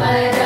But